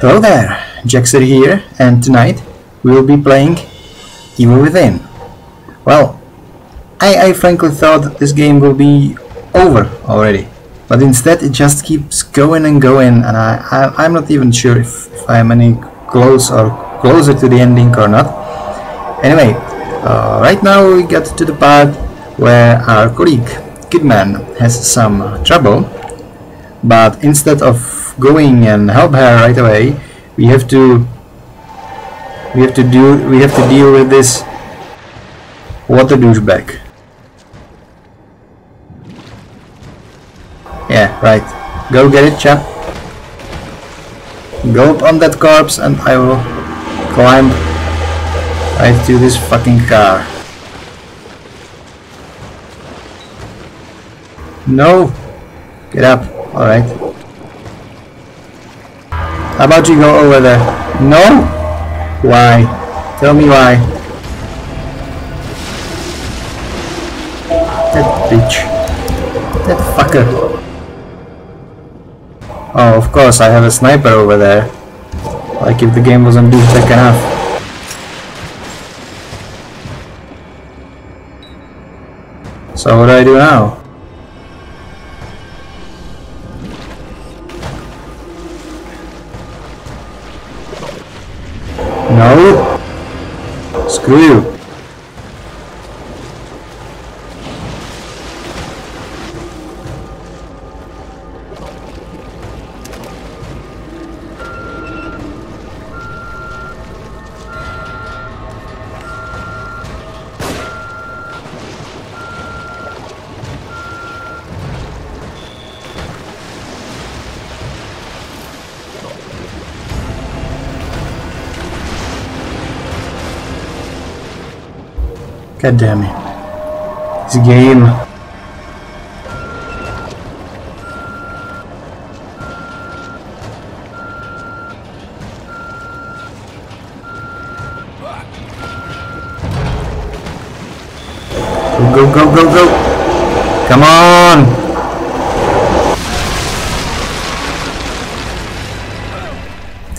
Hello there, Jaxir here, and tonight we will be playing Evil Within. Well, I, I frankly thought this game will be over already, but instead it just keeps going and going, and I, I, I'm not even sure if, if I'm any close or closer to the ending or not. Anyway, uh, right now we got to the part where our colleague Kidman has some trouble, but instead of going and help her right away, we have to we have to do we have to deal with this water douchebag. Yeah, right. Go get it, chap. Go up on that corpse and I will climb right to this fucking car. No! Get up. Alright. How about you go over there? No? Why? Tell me why. That bitch. That fucker. Oh, of course, I have a sniper over there. Like if the game wasn't douchebag enough. So what do I do now? No. Screw you. God damn it. This game. Go, go, go, go, go. Come on.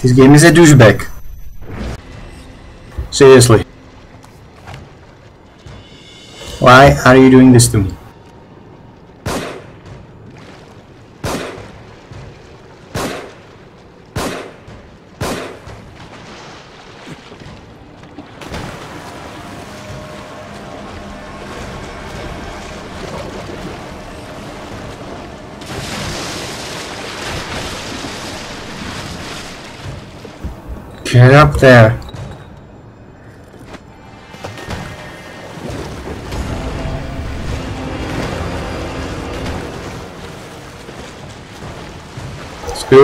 This game is a douchebag. Seriously. Why are you doing this to me? Get up there.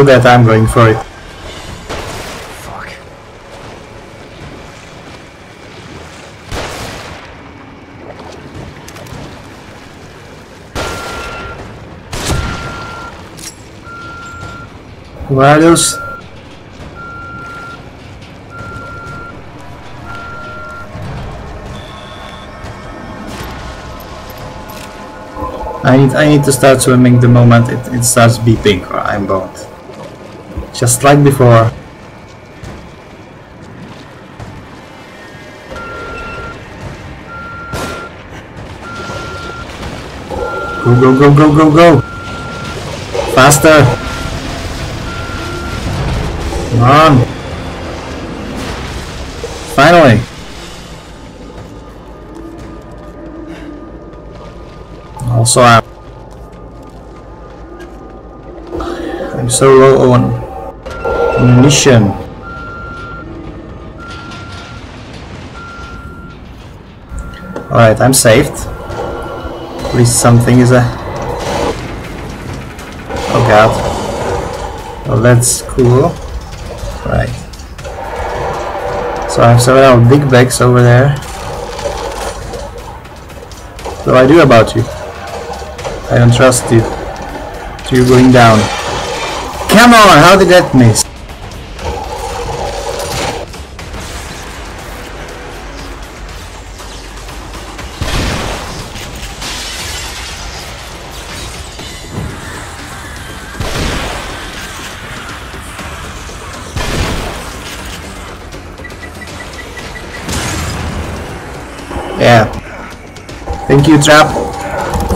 That, I'm going for it. Fuck. Where are those? I need I need to start swimming the moment it, it starts beeping or I'm boned. Just like before. Go go go go go go! Faster! Come on! Finally! Also I'm I'm so low on ammunition. Alright, I'm saved. At least something is a... Oh god. Well, that's cool. Right. So I have several big bags over there. What do I do about you? I don't trust you. You're going down. Come on, how did that miss? Trap,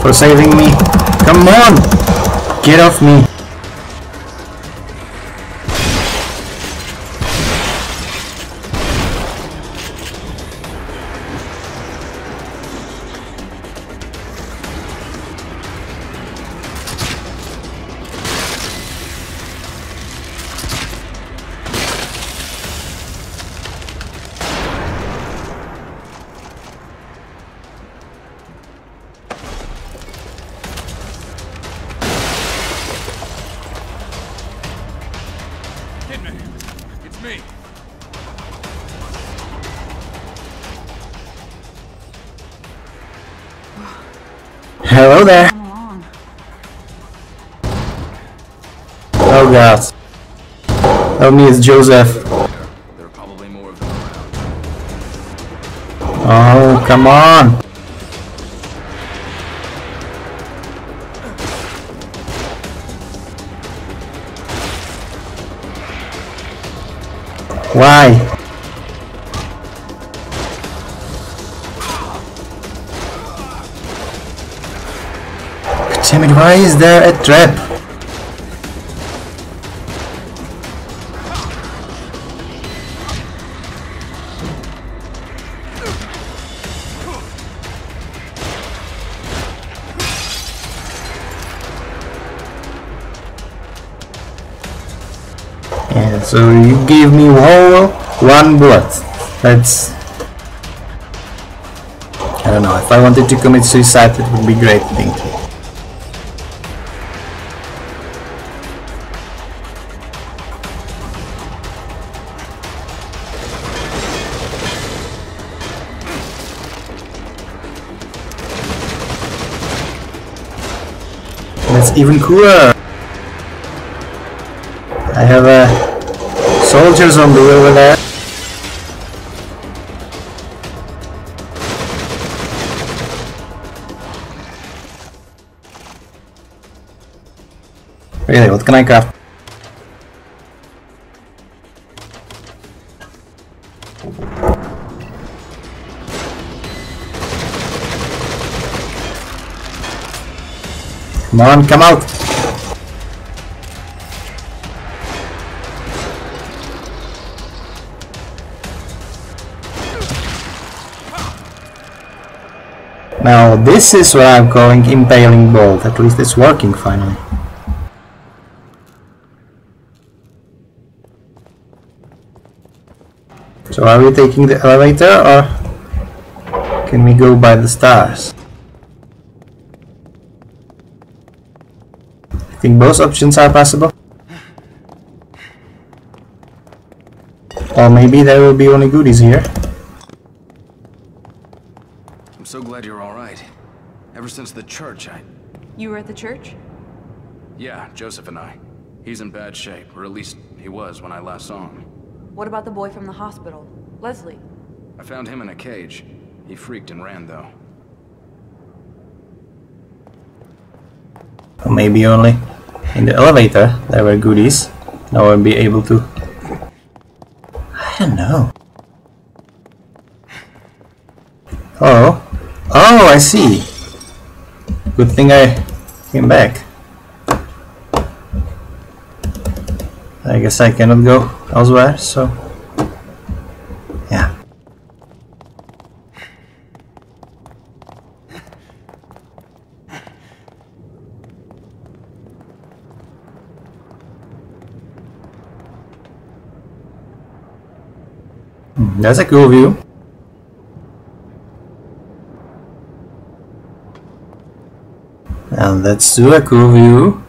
for saving me. Come on! Get off me. Oh god. Help me, Joseph. Oh, come on. Why? Damn it, why is there a trap? So you gave me whole one bullet. That's... I don't know, if I wanted to commit suicide it would be great, thank you. That's even cooler. Soldier zombie over there. Really, what can I craft? Come on, come out! This is what I'm calling impaling bolt. At least it's working finally. So are we taking the elevator or can we go by the stars? I think both options are possible. Or maybe there will be only goodies here. I'm so glad you're alright. Ever since the church, I... You were at the church? Yeah, Joseph and I. He's in bad shape, or at least he was when I last saw him. What about the boy from the hospital? Leslie? I found him in a cage. He freaked and ran, though. Maybe only in the elevator there were goodies. Now I'll be able to. I don't know. Oh. Oh, I see. Good thing I came back. I guess I cannot go elsewhere, so. Yeah. Hmm, That's a cool view. And let's do a cool view.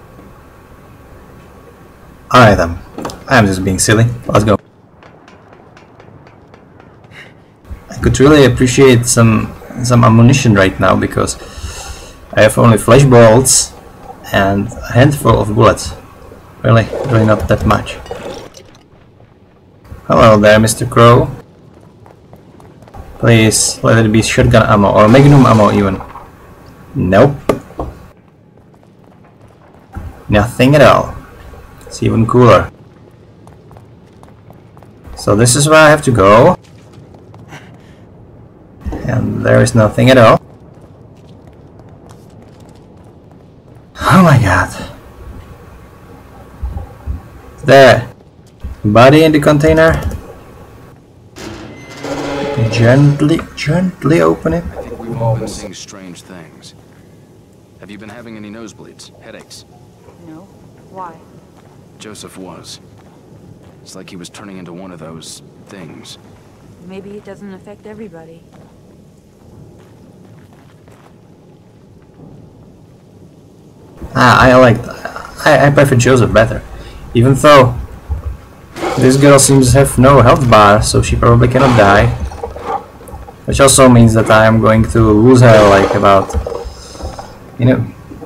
Alright then. Um, I'm just being silly. Let's go. I could really appreciate some some ammunition right now because I have only flash bolts and a handful of bullets. Really, really not that much. Hello there, Mr. Crow. Please let it be shotgun ammo or magnum ammo even. Nope. Nothing at all. It's even cooler. So this is where I have to go. And there is nothing at all. Oh my god. There. Body in the container. Gently, gently open it. I think we've all been seeing strange things. Have you been having any nosebleeds, headaches? No. Why? Joseph was. It's like he was turning into one of those things. Maybe it doesn't affect everybody. Ah, I like. I, I prefer Joseph better, even though this girl seems to have no health bar, so she probably cannot die. Which also means that I am going to lose her like about, you know,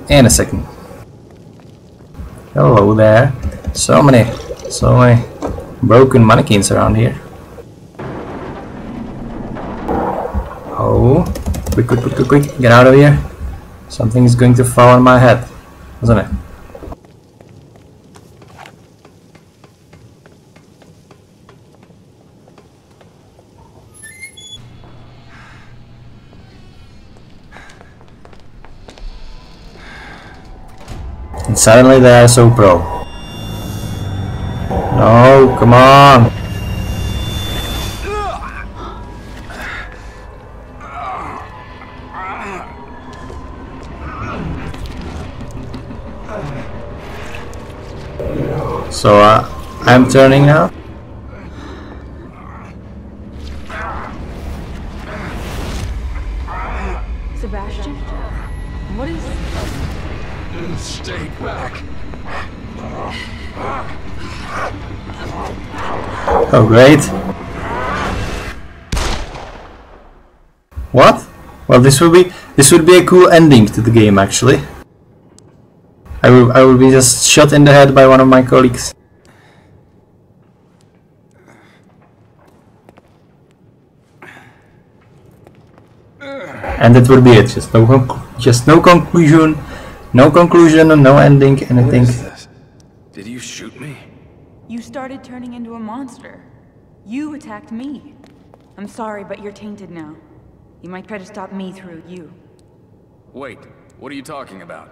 in a second. Hello there. So many, so many broken mannequins around here. Oh, quick, quick, quick, quick, quick, get out of here. Something is going to fall on my head, isn't it? Suddenly they are so pro. No, come on. So uh, I'm turning now. Oh great. What? Well this would be this would be a cool ending to the game actually. I will I will be just shot in the head by one of my colleagues. And that would be it. Just no conc- just no conclusion, no conclusion, no ending, anything. this? Did you shoot me? You started turning into a monster. You attacked me. I'm sorry, but you're tainted now. You might try to stop me through you. Wait, what are you talking about?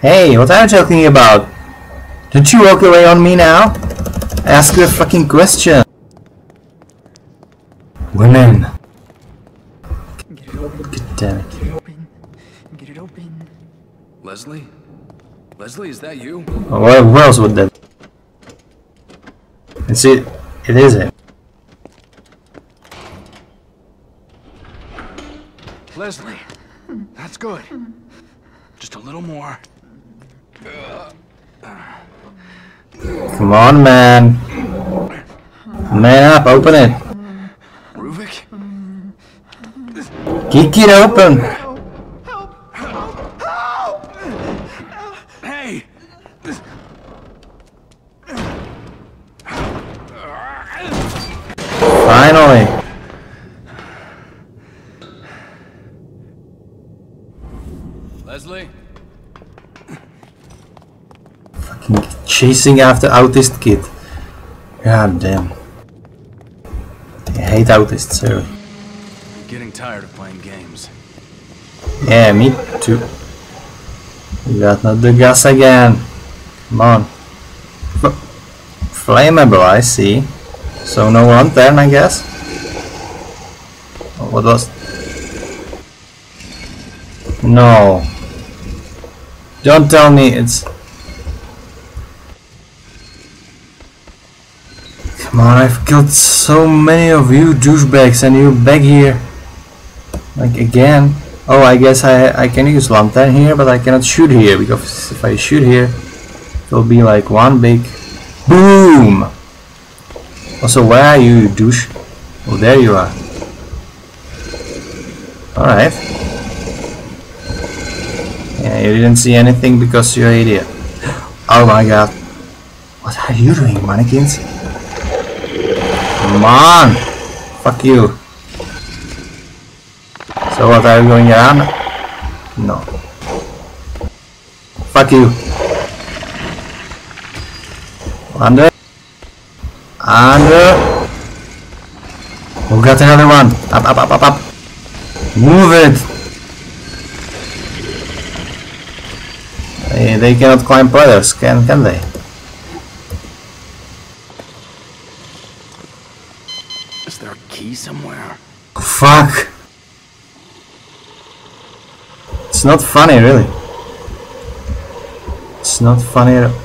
Hey, what are you talking about? Don't you walk away on me now? Ask you a fucking question. Women. Get it open. God damn it. Get it open. Get it open. Leslie? Leslie, is that you? What, what else would that? It's it. It is it. Leslie, that's good. Just a little more. Come on, man. Man up, open it. Ruvik? Kick it open. Finally. Leslie? Fucking chasing after autist kid. God damn. I hate autists, really. Getting tired of playing games. Yeah, me too. You got not the gas again. Come on. F flammable, I see. So no one lantern, I guess. What was? No. Don't tell me it's. Come on, I've killed so many of you douchebags, and you're back here. Like again. Oh, I guess I I can use lantern here, but I cannot shoot here because if I shoot here, it'll be like one big boom. Also, where are you, you douche? Oh, there you are. All right. Yeah, you didn't see anything because you're an idiot. Oh my god. What are you doing, mannequins? Come on! Fuck you. So what are you going around? No. Fuck you. Wander. Under. Uh, we got another one. Up, up, up, up, up. Move it. They, they cannot climb ladders, can can they? Is there a key somewhere? Fuck. It's not funny, really. It's not funny at all.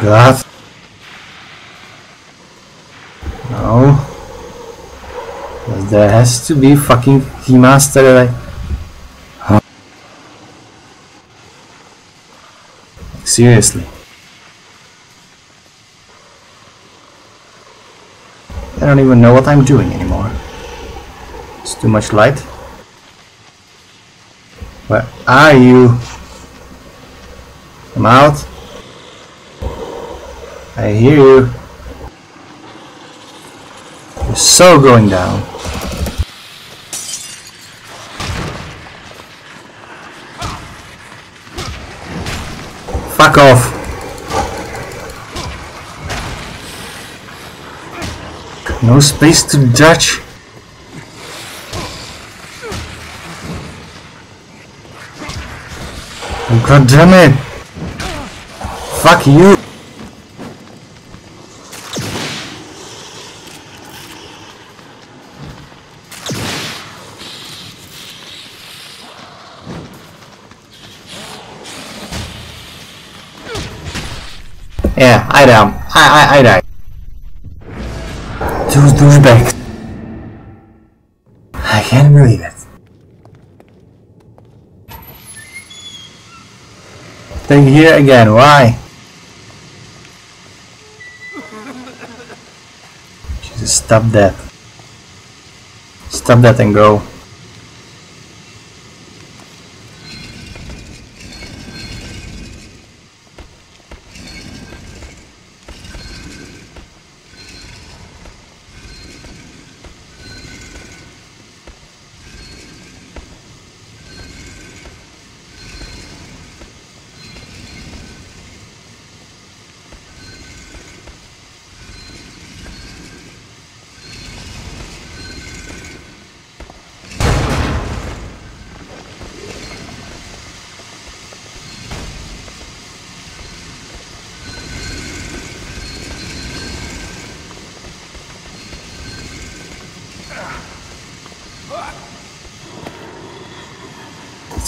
God. No. There has to be fucking keymaster I... Huh. Seriously. I don't even know what I'm doing anymore. It's too much light. Where are you? I'm out. I hear you. You're so going down. Fuck off. No space to. Oh, God damn it! Fuck you! Yeah, I down. I I I die. Those douchebags. I can't believe it. They're here again, why? Jesus, stop that. Stop that and go.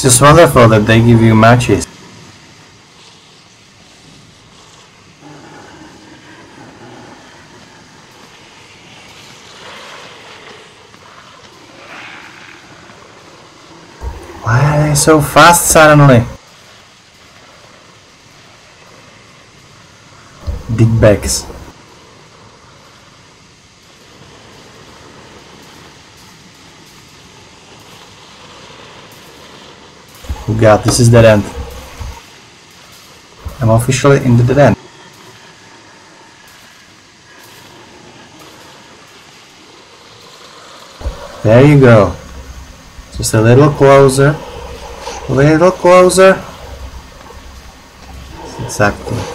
Just wonderful that they give you matches. Why are they so fast suddenly? Dickbags. Oh god, this is dead end. I'm officially in the dead end. There you go. Just a little closer. A little closer. Exactly.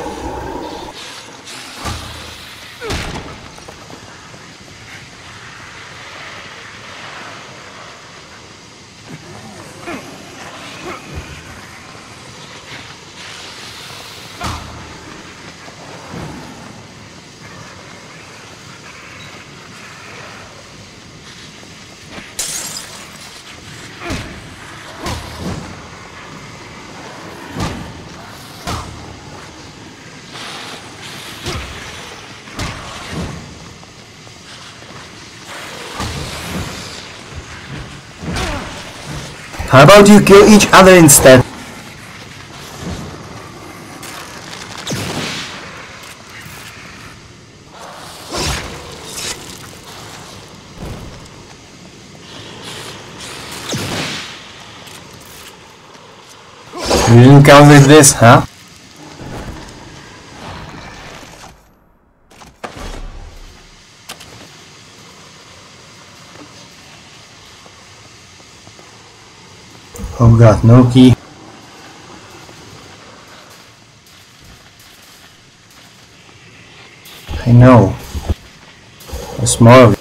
How about you kill each other instead? You didn't count with this, huh? God, no key. I know. There's more of it.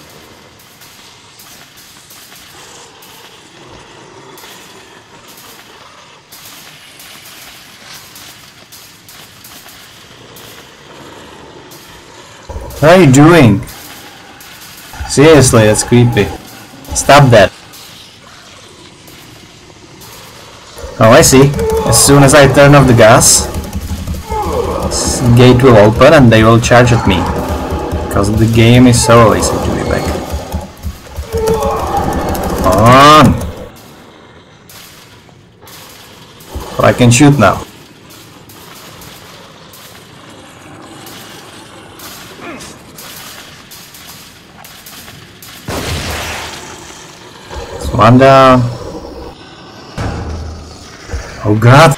What are you doing? Seriously, that's creepy. Stop that. Oh, I see. As soon as I turn off the gas, gate will open and they will charge at me. Because the game is so easy to be back. On! But I can shoot now. One down. Oh god!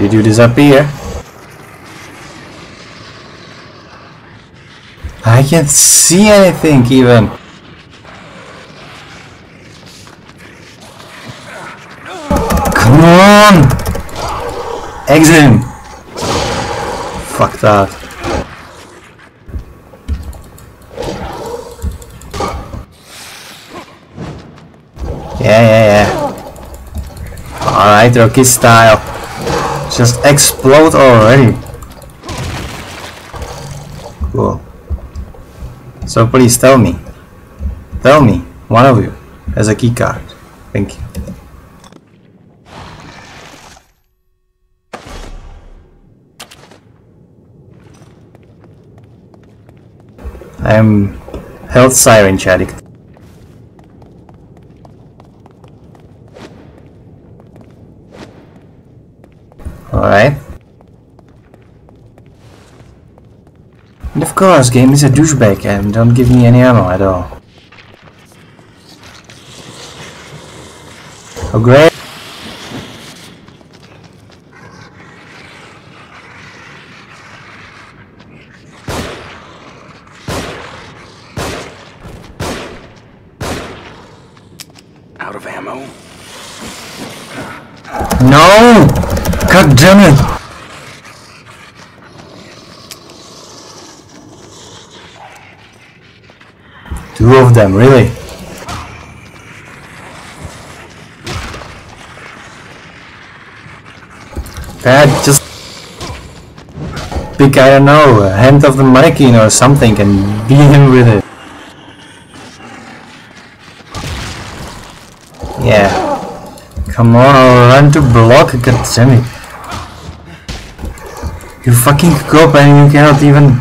Did you disappear? I can't see anything even. Come on! Exit him! Fuck that. Yeah. Kid style. Just explode already. Cool. So please tell me. Tell me, one of you, has a key card. Thank you. I am health siren addict. Alright. And of course, game is a douchebag and don't give me any ammo at all. Oh great. Out of ammo? No! God damn it! Two of them, really? Dad, just pick, I don't know, a hand of the mannequin or something and beat him with it. Yeah. Come on, run to block, god damn. You fucking cop and you cannot even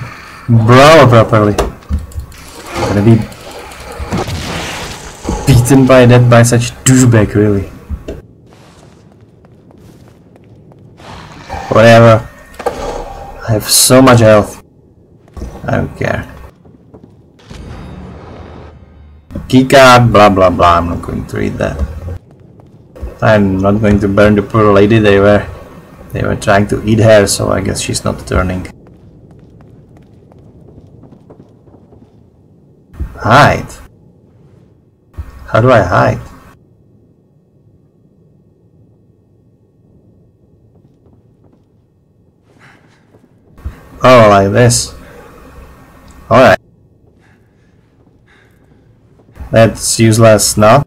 brawl properly. Gonna be beaten by that by such douchebag, really. Whatever. I have so much health. I don't care. Keycard, blah blah blah, I'm not going to read that. I'm not going to burn the poor lady, they were they were trying to eat her, so I guess she's not turning. Hide? How do I hide? Oh, like this. Alright. That's useless now.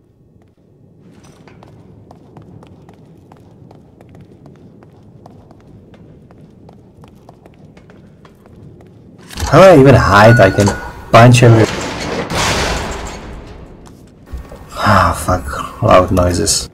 How do I even hide? I can punch every... Loud noises.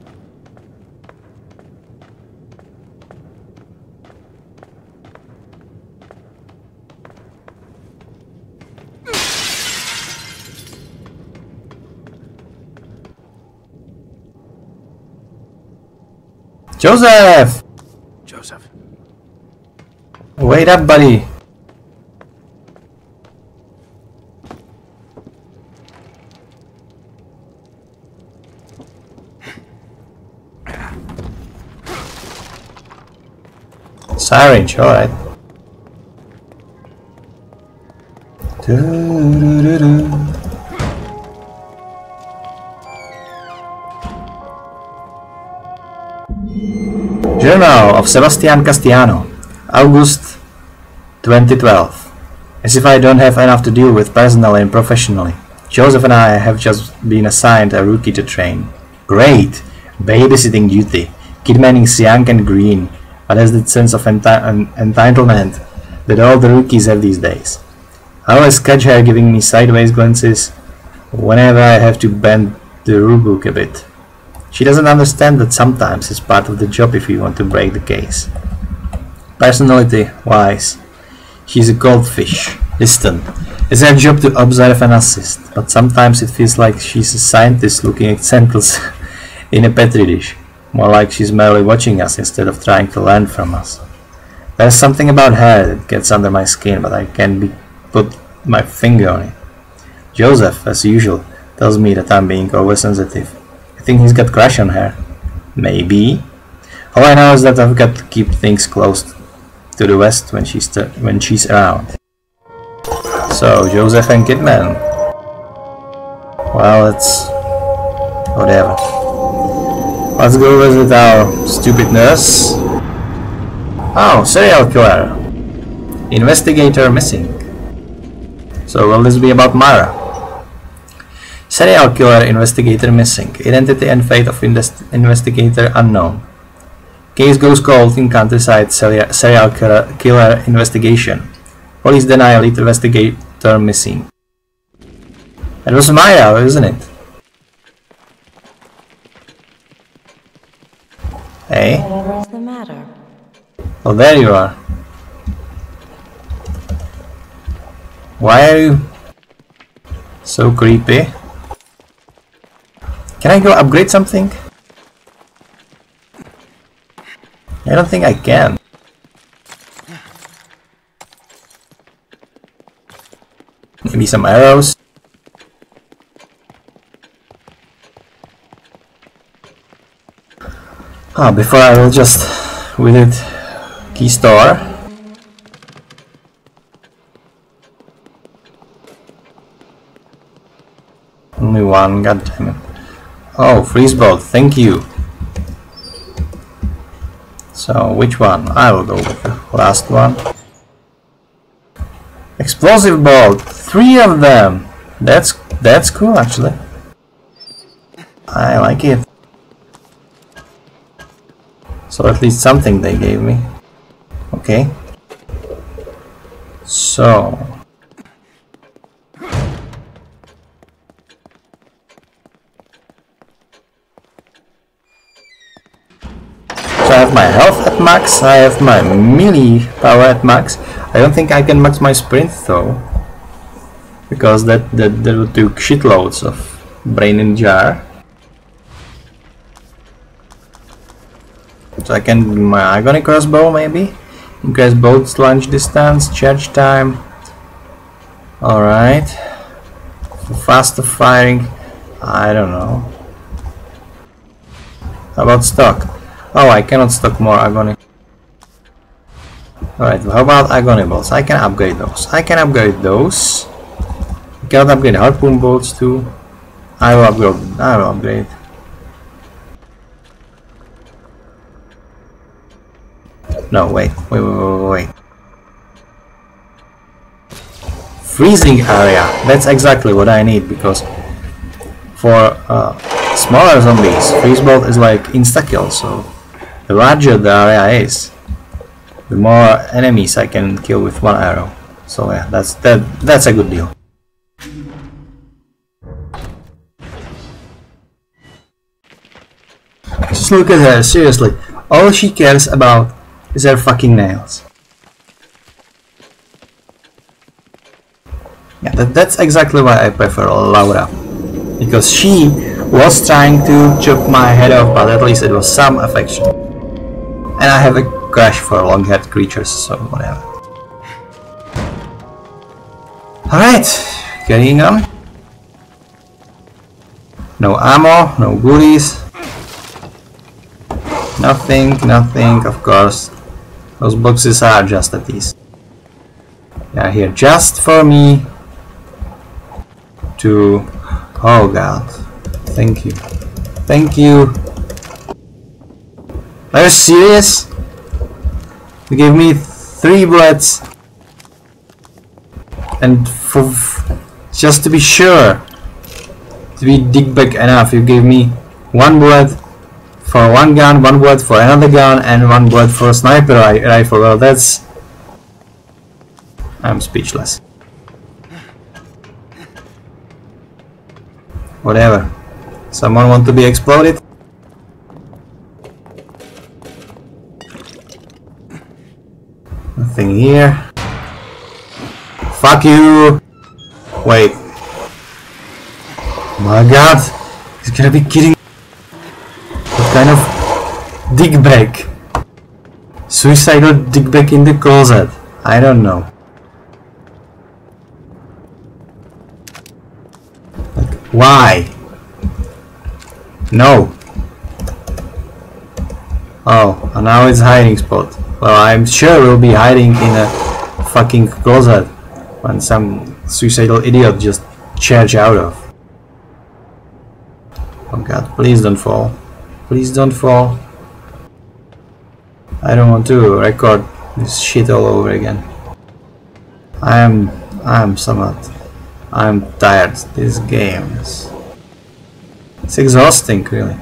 Joseph! Joseph. Wait up, buddy. syringe, alright. Journal of Sebastian Castellanos, August 2012. As if I don't have enough to deal with personally and professionally. Joseph and I have just been assigned a rookie to train. Great! Babysitting duty. Kidmanning Siang and Green but has that sense of enti- en- entitlement that all the rookies have these days. I always catch her giving me sideways glances whenever I have to bend the rulebook a bit. She doesn't understand that sometimes it's part of the job if you want to break the case. Personality wise, she's a goldfish, distant. It's her job to observe and assist, but sometimes it feels like she's a scientist looking at samples in a petri dish, more like she's merely watching us instead of trying to learn from us. There's something about her that gets under my skin, but I can't be put my finger on it. Joseph, as usual, tells me that I'm being oversensitive. I think he's got crush on her. Maybe. All I know is that I've got to keep things close to the west when she's when she's around. So Joseph and Kidman. Well, it's whatever. Let's go visit our stupid nurse. Oh, serial killer. Investigator missing. So will this be about Myra? Serial killer investigator missing. Identity and fate of investigator unknown. Case goes cold in countryside serial, serial killer, killer investigation. Police deny lead investigator missing. It was Myra, isn't it? Hey? What's the matter? Oh, there you are. Why are you so creepy? Can I go upgrade something? I don't think I can. Maybe some arrows. Ah, before I will just visit key store. Only one, god damn it. Oh, freeze bolt, thank you. So, which one? I will go with the last one. Explosive bolt, three of them. That's that's cool actually. I like it. So at least something they gave me. Okay. So. So I have my health at max, I have my melee power at max. I don't think I can max my sprint though. Because that, that, that would take shitloads of brain in jar. So I can do my agony crossbow maybe. Increase both launch distance, charge time. Alright. Faster firing, I don't know. How about stock? Oh, I cannot stock more agony. Alright, how about agony bolts? I can upgrade those. I can upgrade those. I cannot upgrade harpoon bolts too. I will upgrade. I will upgrade. No, wait, wait, wait, wait, wait. Freezing area. That's exactly what I need because for uh, smaller zombies, freeze bolt is like insta kill. So the larger the area is, the more enemies I can kill with one arrow. So yeah, that's that. That's a good deal. Just look at her, seriously. All she cares about is her fucking nails. Yeah, that, that's exactly why I prefer Laura. Because she was trying to chop my head off, but at least it was some affection. And I have a crush for long-haired creatures, so whatever. Alright, carrying on. No ammo, no goodies. Nothing, nothing, of course. Those boxes are just at these. They are here just for me to... Oh god. Thank you. Thank you. Are you serious? You gave me three bullets. And for just to be sure, to be dickbag enough, you gave me one bullet for one gun, one bullet for another gun, and one bullet for a sniper rifle. Well, that's. I'm speechless. Whatever. Someone want to be exploded? Nothing here. Fuck you! Wait. My god! He's gonna be kidding. Kind of dickbag? Suicidal dickbag in the closet? I don't know. Like, why? No. Oh, and now it's hiding spot. Well, I'm sure we'll be hiding in a fucking closet when some suicidal idiot just charge out of. Oh god, please don't fall. Please don't fall. I don't want to record this shit all over again. I am I am somewhat I'm tired. This game is it's exhausting really.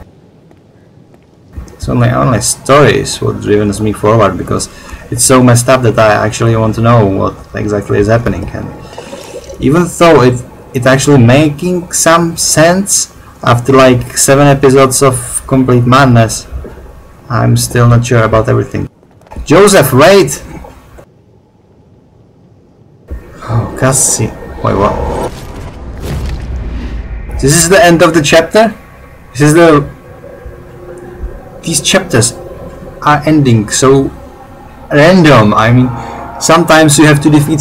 It's only only stories what drives me forward because it's so messed up that I actually want to know what exactly is happening and even though it it actually making some sense after like seven episodes of complete madness I'm still not sure about everything. Joseph, wait! Oh, Cassie. Wait, what? This is the end of the chapter? This is the... These chapters are ending so random. I mean, sometimes you have to defeat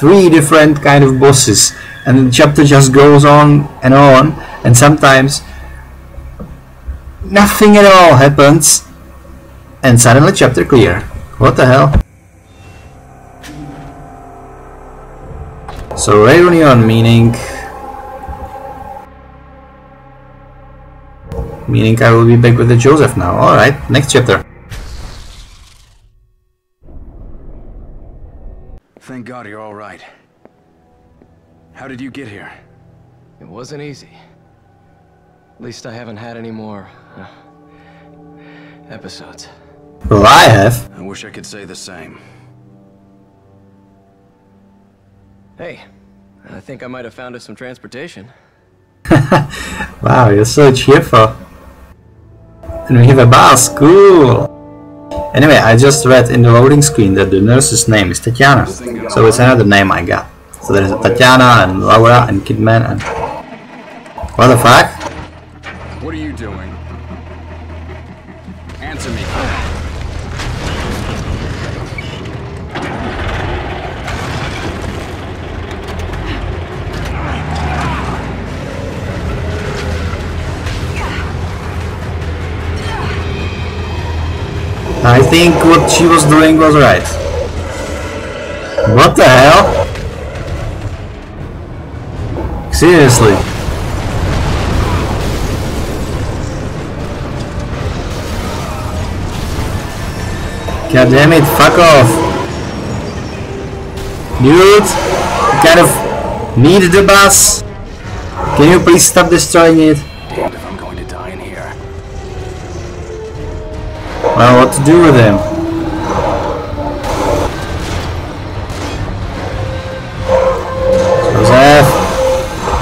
three different kind of bosses and the chapter just goes on and on and sometimes nothing at all happens and suddenly chapter clear. What the hell? So reunion meaning meaning I will be back with the Joseph now. Alright, next chapter. Thank God you're all right. How did you get here? It wasn't easy. At least I haven't had any more uh, episodes. Well I have. I wish I could say the same. Hey, I think I might have found us some transportation. Wow, you're so cheerful. And we have a bus, cool! Anyway, I just read in the loading screen that the nurse's name is Tatiana. So it's another name I got. So there's a Tatiana and Laura and Kidman and... What the fuck? What are you doing? Answer me. I think what she was doing was right. What the hell? Seriously. God damn it, fuck off. Dude, you kind of need the bus. Can you please stop destroying it? Damned if I'm going to die in here. Well, what to do with him?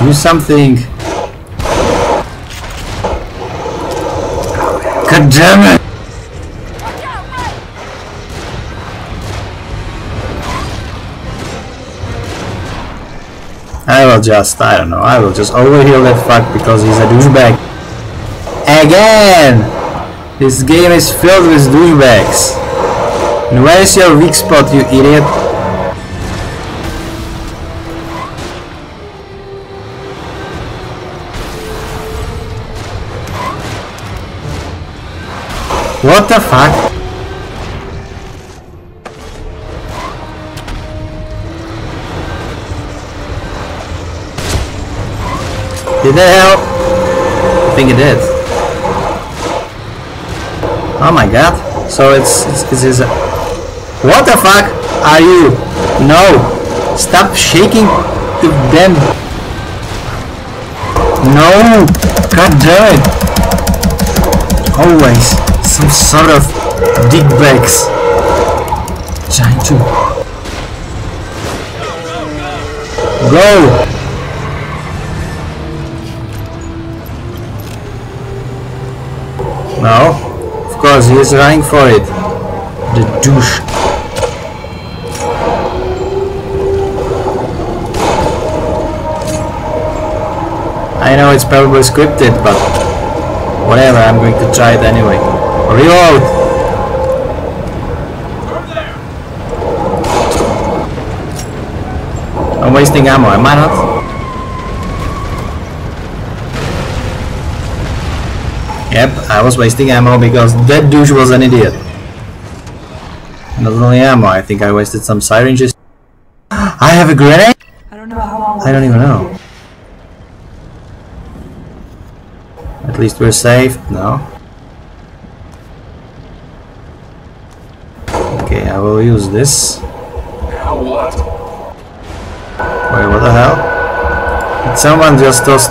Do something. God damn it! I will just, I don't know, I will just overheal that fuck because he's a douchebag. Again! This game is filled with douchebags. And where is your weak spot, you idiot? What the fuck? Did that help? I think it did. Oh my god. So it's, it's, it's, it's a... What the fuck are you? No. Stop shaking the damn... No. God damn it. Always some sort of dick bags. Trying to... Go. No, of course he is running for it. The douche. I know it's probably scripted, but whatever, I'm going to try it anyway. Reload! I'm wasting ammo, am I not? Yep, I was wasting ammo because that douche was an idiot. Not only ammo, I think I wasted some syringes. I have a grenade? I don't know how long. I don't even know. At least we're safe. No. Okay, I will use this. Wait, what the hell? Did someone just tossed...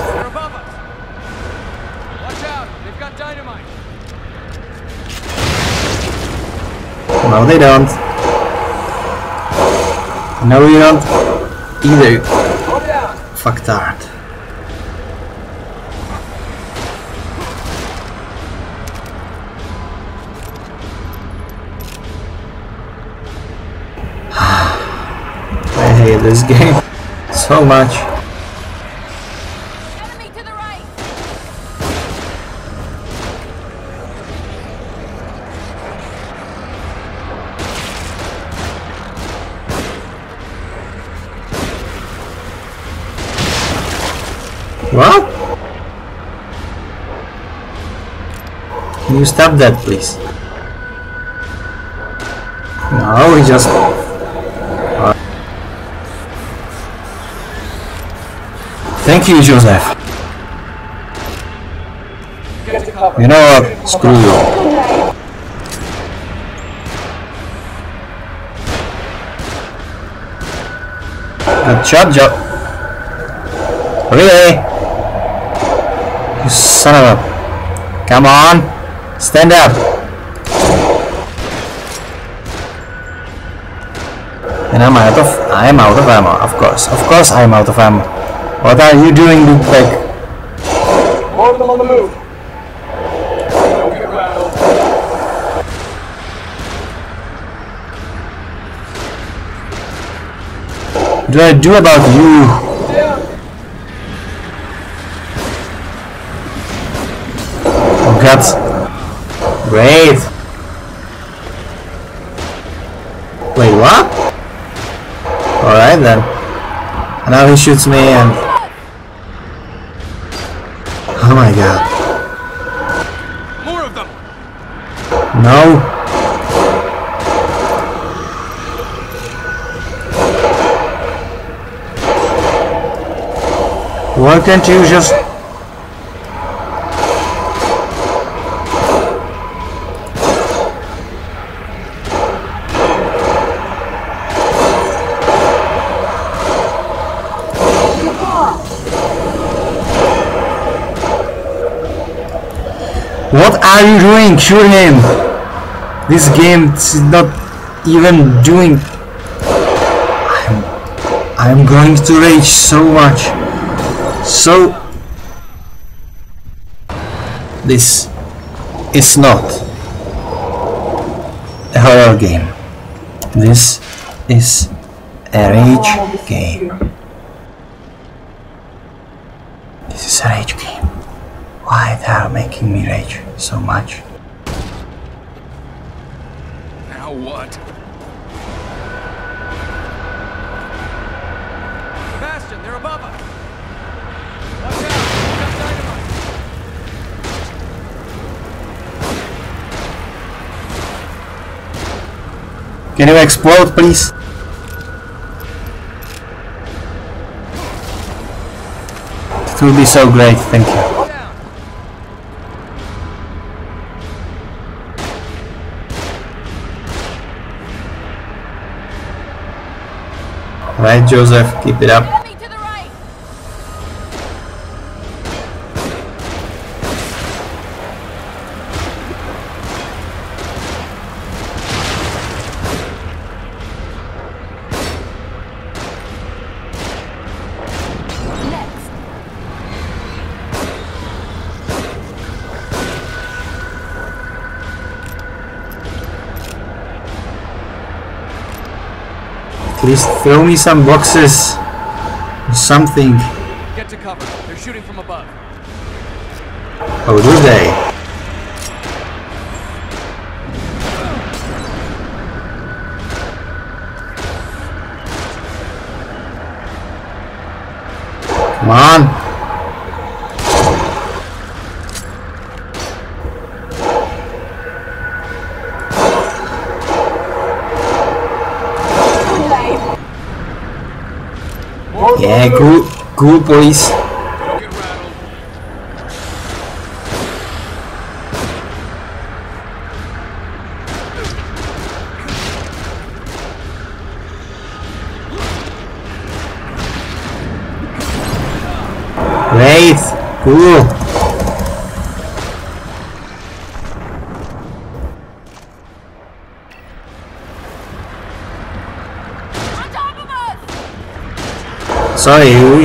No, they don't. No, you don't. Either. Fuck that. This game so much. Enemy to the right. What? Can you stop that, please? No, he just... Thank you, Joseph. You know what? Screw you. Good job, Joe. Really? You son of a... Come on! Stand up! And I'm out of... I'm out of ammo, of course. Of course I'm out of ammo. What are you doing, Beck? More of them on the move. What do I do about you? Yeah. Oh god. Great. Wait, what? Alright then. And now he shoots me and... Oh my god. More of them! No. Why can't you just... What are you doing? Shoot him! This game is not even doing... I'm, I'm going to rage so much. So... This is not a horror game. This is a rage game. This is a rage game. Why they are making me rage so much? Now what? Sebastian, they're above us! Watch out! Got dynamite! Can you explode, please? It will be so great, thank you. Joseph, keep it up. Please throw me some boxes. or Something. Get to cover. They're shooting from above. Oh, do they? Cool police. Don't get rattled. Great,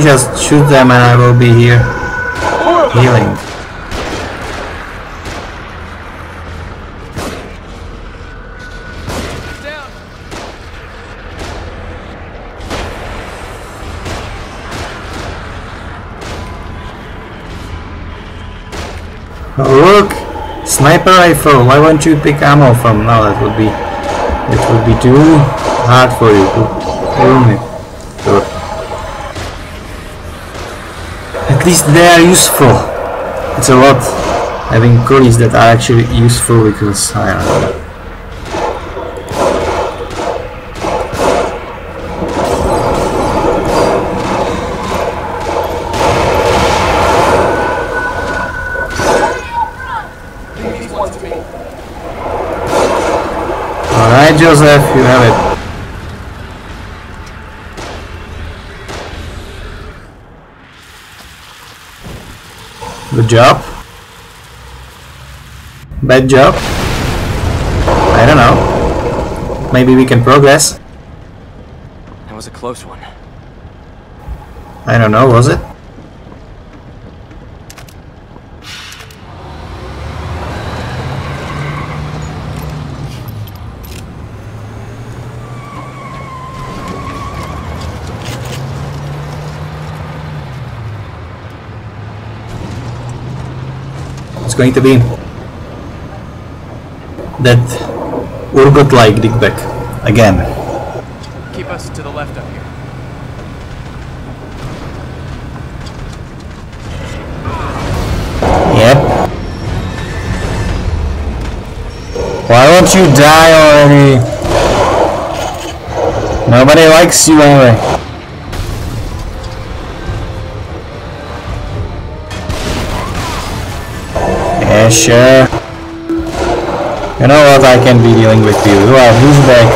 just shoot them and I will be here healing. Oh, look! Sniper rifle, why won't you pick ammo from? now? that would be... It would be too hard for you to kill me. Least they are useful. It's a lot having goalies that are actually useful because, I don't know. Alright, Joseph, you have it. Good job. Bad job. I don't know. Maybe we can progress. That was a close one. I don't know, was it? Going to be that Urgot like Dickback again. Keep us to the left up here. Yep. Why won't you die already? Nobody likes you anyway. Yeah. You know what? I can't be dealing with you. You are douchebag.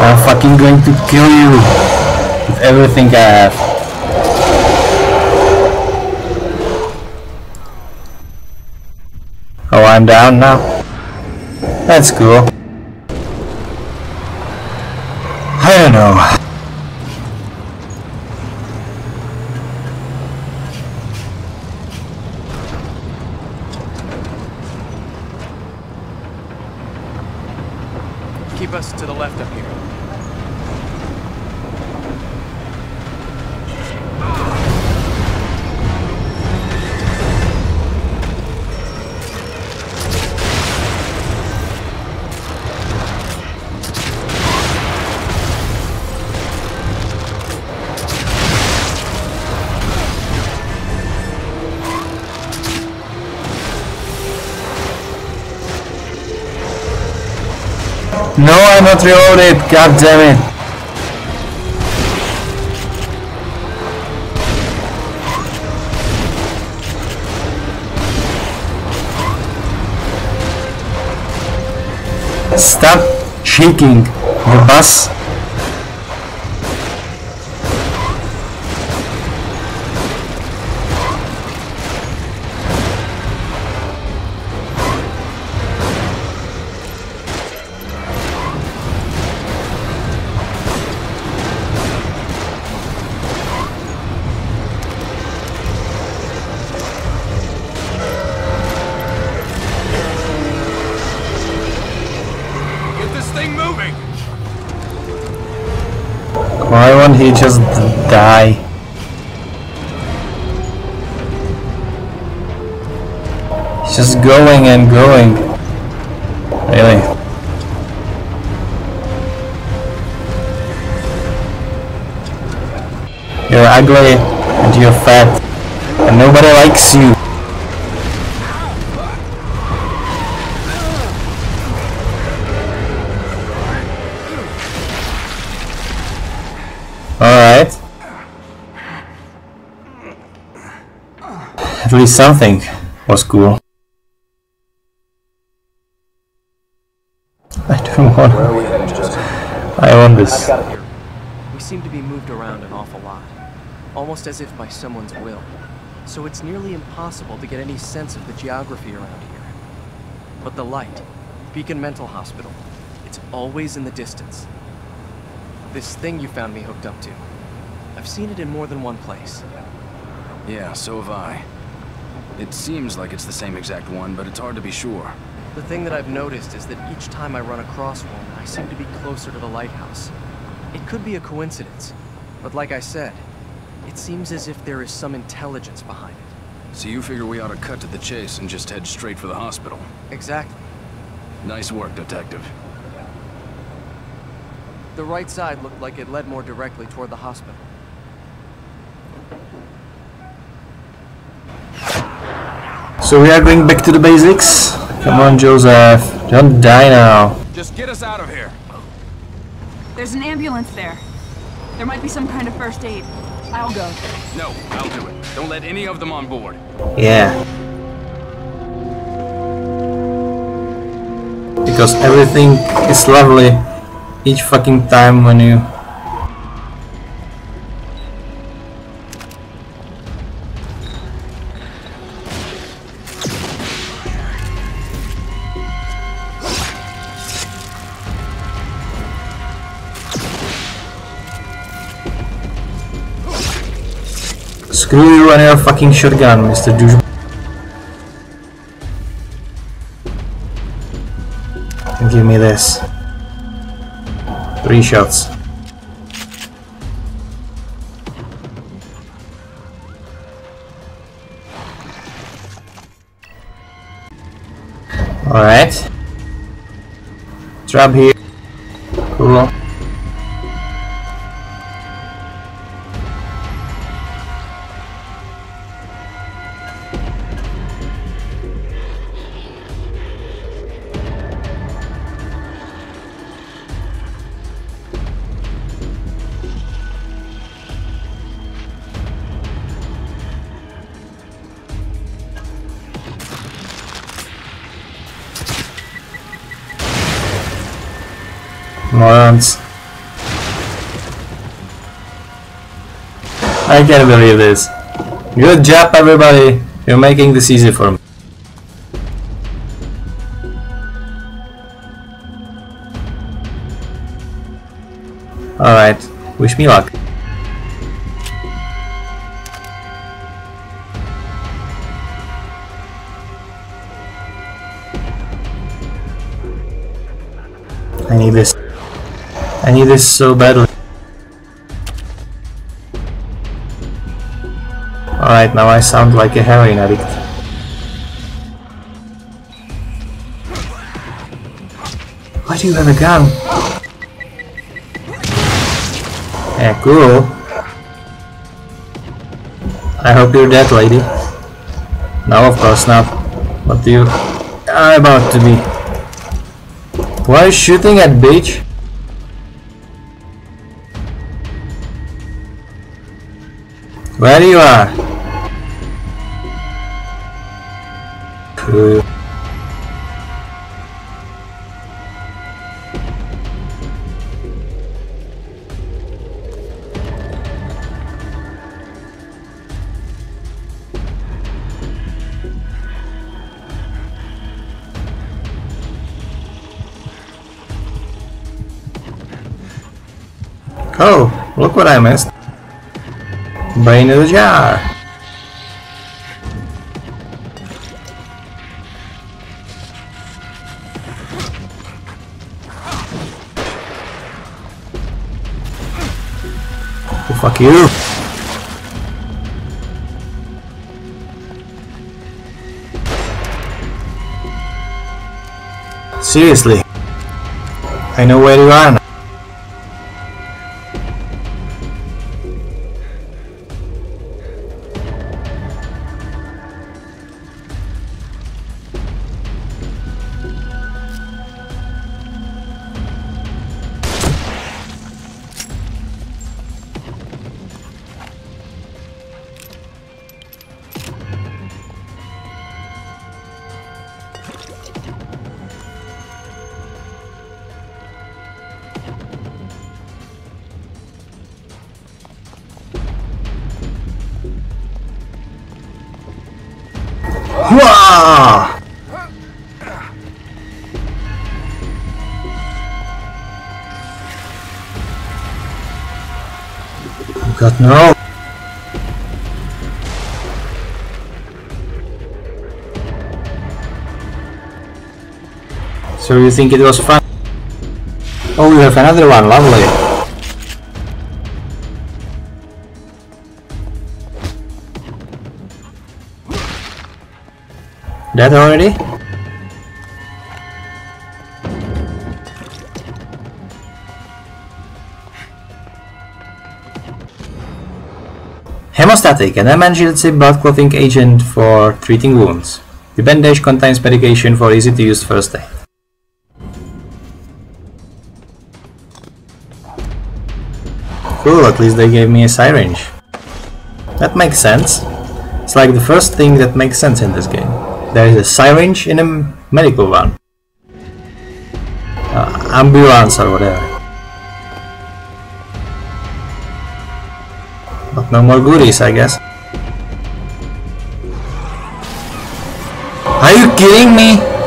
I'm fucking going to kill you with everything I have. Oh, I'm down now. That's cool. I don't know. Keep us to the left up here. No, I'm not reloaded. God damn it. Stop shaking the bus. He just die? He's just going and going. Really? You're ugly and you're fat and nobody likes you. At least something was cool. I don't want. I want this. We seem to be moved around an awful lot. Almost as if by someone's will. So it's nearly impossible to get any sense of the geography around here. But the light, Beacon Mental Hospital, it's always in the distance. This thing you found me hooked up to. I've seen it in more than one place. Yeah, so have I. It seems like it's the same exact one, but it's hard to be sure. The thing that I've noticed is that each time I run across one, I seem to be closer to the lighthouse. It could be a coincidence, but like I said, it seems as if there is some intelligence behind it. So you figure we ought to cut to the chase and just head straight for the hospital. Exactly. Nice work, Detective. The right side looked like it led more directly toward the hospital. So we are going back to the basics. Come on, Joseph. Don't die now. Just get us out of here. There's an ambulance there. There might be some kind of first aid. I'll go. No, I'll do it. Don't let any of them on board. Yeah. Because everything is lovely each fucking time when you Screw your fucking shotgun, Mr. Douche. And give me this. Three shots. Alright. Trap here. Cool. I can't believe this. Good job everybody! You're making this easy for me. Alright, wish me luck. I need this. I need this so badly. Alright, now I sound like a heroin addict. Why do you have a gun? Yeah, cool. I hope you're dead, lady. No, of course not. What do you are about to be. Why are you shooting at bitch? Where you are? Oh, look what I missed. Brain in the jar. Oh, fuck you. Seriously. I know where you are now. You think it was fun? Oh, we have another one, lovely. Dead already? Hemostatic, an emergency blood clotting agent for treating wounds. The bandage contains medication for easy to use first aid. Cool, at least they gave me a syringe. That makes sense. It's like the first thing that makes sense in this game. There is a syringe in a medical van. Uh, ambulance or whatever. But no more goodies, I guess. Are you kidding me?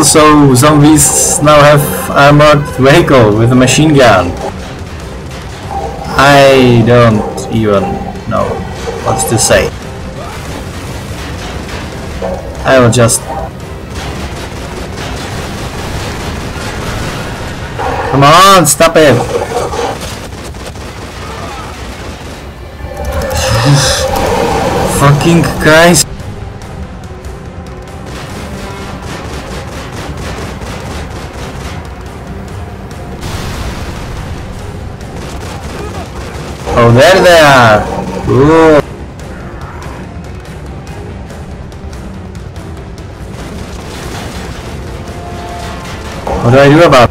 Cool, so zombies now have armored vehicle with a machine gun. I don't even know what to say. I will just... Come on, stop it! Fucking Christ! There they are! What do I do about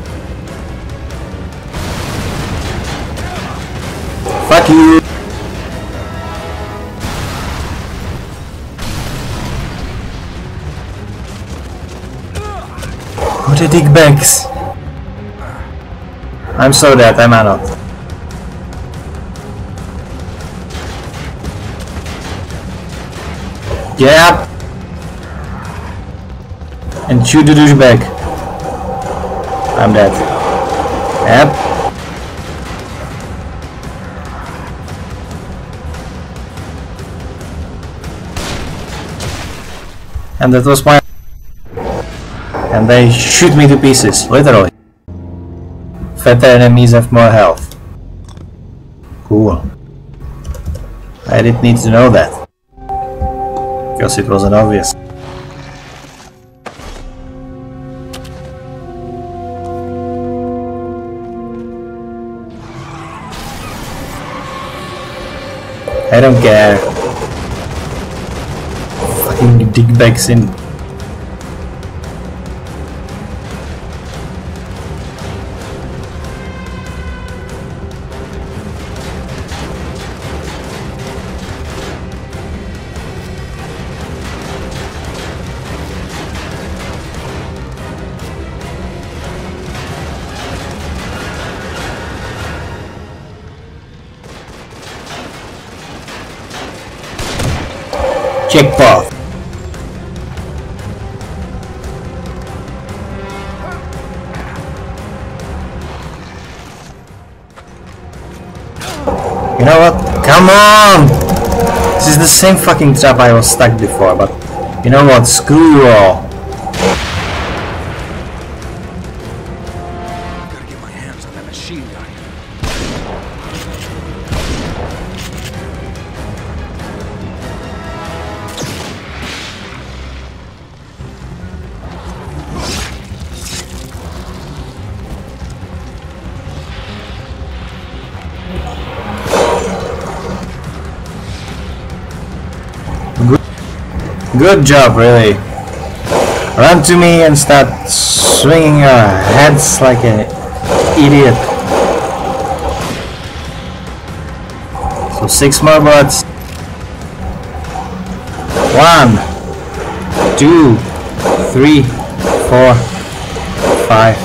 Fuck you! What a dick bags! I'm so dead, I'm out. Up! And shoot the douchebag. I'm dead. Yep. And that was my... And they shoot me to pieces, literally. Fatter enemies have more health. Cool. I didn't need to know that. Because it wasn't obvious. I don't care. Fucking digbags in. Check path. You know what? Come on! This is the same fucking trap I was stuck before, but you know what? Screw you all. Good job, really. Run to me and start swinging your heads like an idiot. So six more bullets. One, two, three, four, five.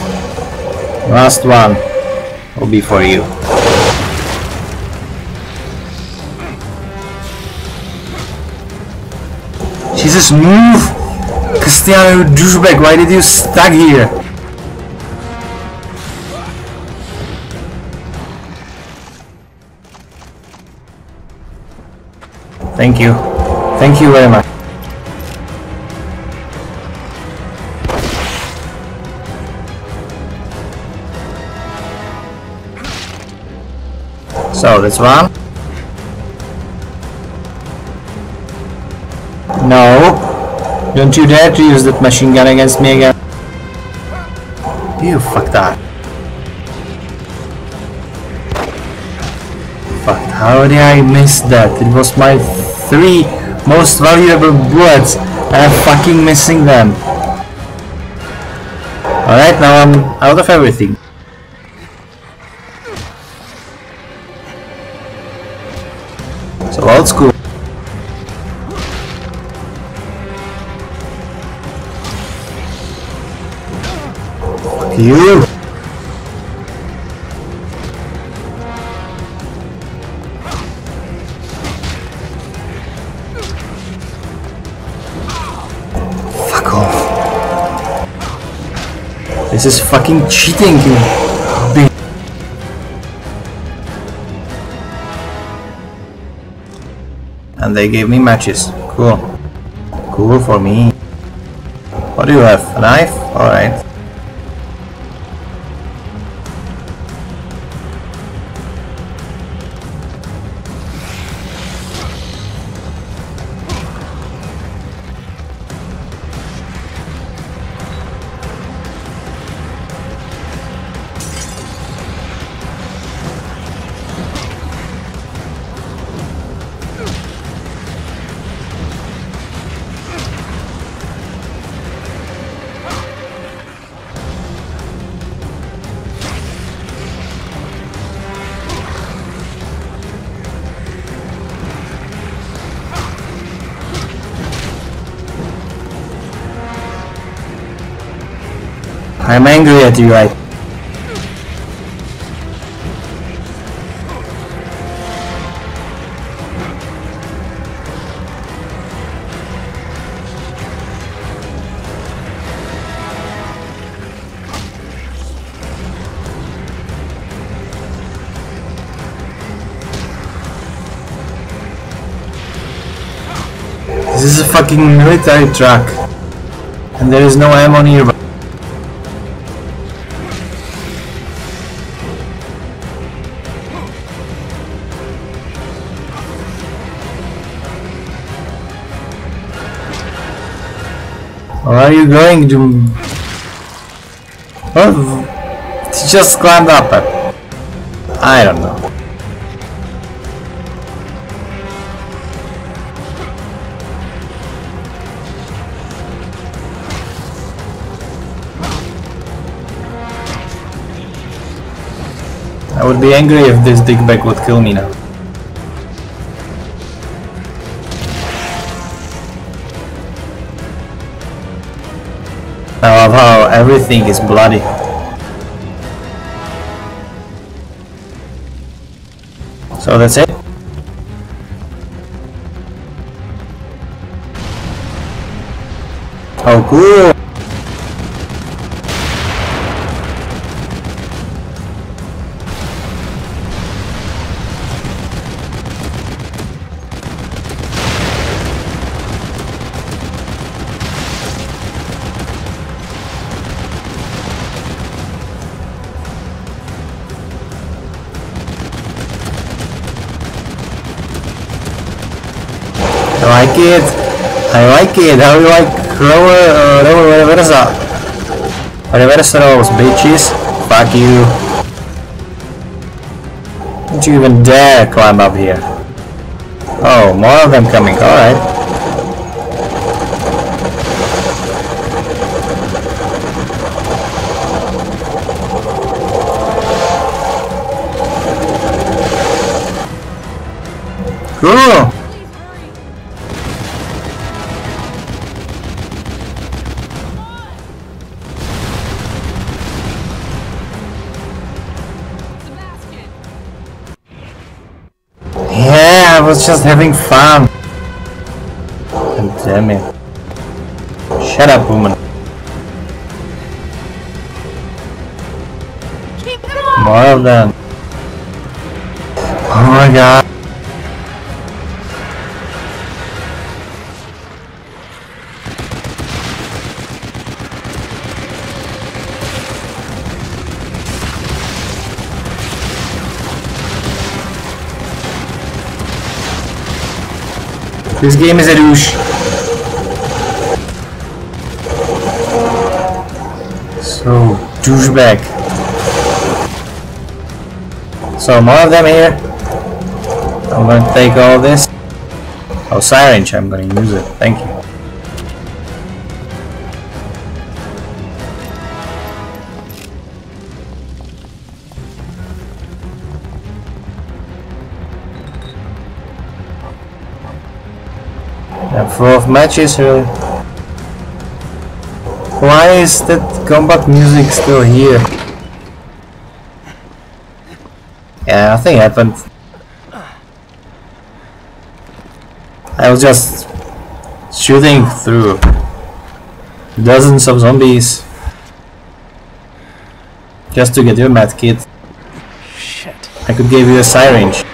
Last one will be for you. Jesus, move! Cristiano, douchebag, why did you stuck here? Thank you. Thank you very much. So, that's one. Don't you dare to use that machine gun against me again. You fuck that. Fuck, how did I miss that? It was my three most valuable bullets and I'm fucking missing them. Alright, now I'm out of everything. So old school. You. Fuck off. This is fucking cheating, you. And they gave me matches. Cool. Cool for me. What do you have? A knife? Alright. I'm angry at you right This is a fucking military truck. And there is no ammo nearby. Going to? Oh, just climbed up. it. I don't know. I would be angry if this dickbag would kill me now. Everything is bloody. So that's it. Oh cool! It. How you like roller, uh, roller reversa? Reversa rolls, bitches. Fuck you. Don't you even dare climb up here. Oh, more of them coming. Alright. Was just having fun. God damn it. Shut up, woman. Keep them on! More of them. Oh my god. This game is a douche. So, douchebag. So more of them here. I'm gonna take all this. Oh, syringe, I'm gonna use it. Thank you. Full of matches, really. Why is that combat music still here? Yeah, nothing happened. I was just shooting through dozens of zombies just to get your med kit. Shit. I could give you a syringe.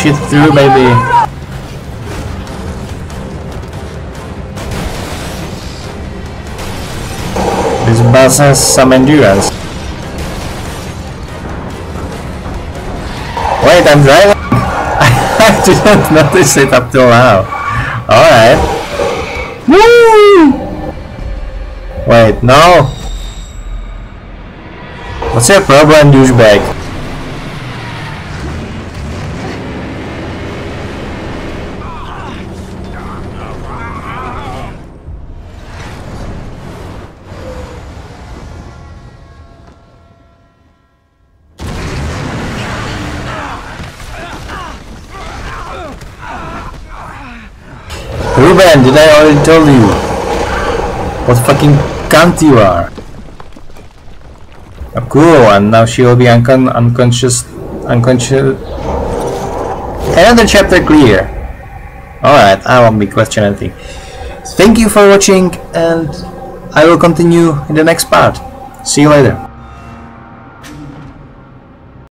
Push it through, baby. This bus has some endurance. Wait, I'm driving. I didn't notice it up till now. Alright. Woo! Wait, no. What's your problem, douchebag? Ruben, did I already tell you? What fucking cunt you are? Oh, cool, and now she will be uncon unconscious, unconscious. Another chapter clear. Alright, I won't be questioning anything. Thank you for watching, and I will continue in the next part. See you later.